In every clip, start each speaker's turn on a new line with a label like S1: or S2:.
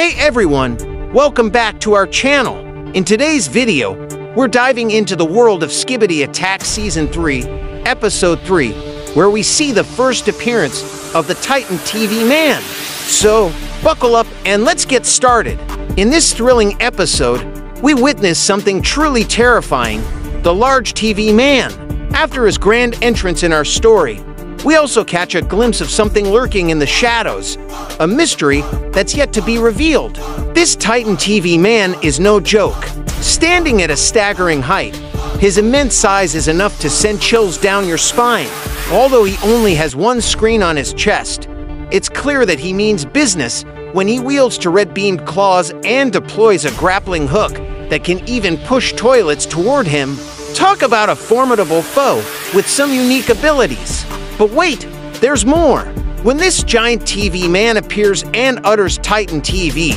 S1: Hey everyone, welcome back to our channel. In today's video, we're diving into the world of Skibidi Attack Season 3, Episode 3, where we see the first appearance of the Titan TV Man. So, buckle up and let's get started. In this thrilling episode, we witness something truly terrifying the large TV man. After his grand entrance in our story, we also catch a glimpse of something lurking in the shadows, a mystery that's yet to be revealed. This Titan TV man is no joke. Standing at a staggering height, his immense size is enough to send chills down your spine. Although he only has one screen on his chest, it's clear that he means business when he wields two red-beamed claws and deploys a grappling hook that can even push toilets toward him. Talk about a formidable foe with some unique abilities. But wait, there's more. When this giant TV man appears and utters Titan TV,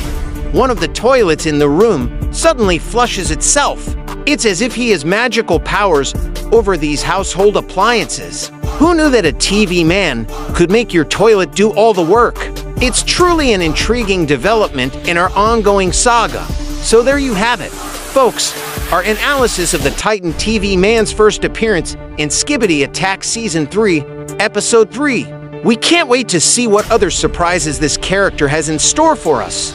S1: one of the toilets in the room suddenly flushes itself. It's as if he has magical powers over these household appliances. Who knew that a TV man could make your toilet do all the work? It's truly an intriguing development in our ongoing saga. So there you have it. Folks, our analysis of the Titan TV man's first appearance in Skibidi Attack Season 3 Episode 3. We can't wait to see what other surprises this character has in store for us.